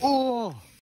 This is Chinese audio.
哦